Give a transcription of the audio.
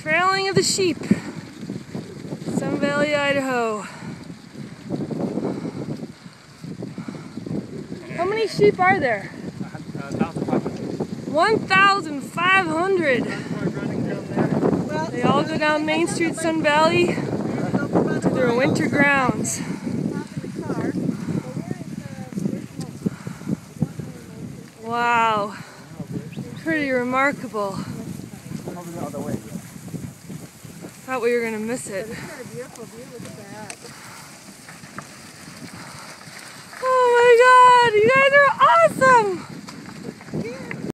Trailing of the sheep. Sun Valley, Idaho. How many sheep are there? 1,500. They all go down Main Street, Sun Valley to their winter grounds. Wow. Pretty remarkable. Thought we were to miss it. Oh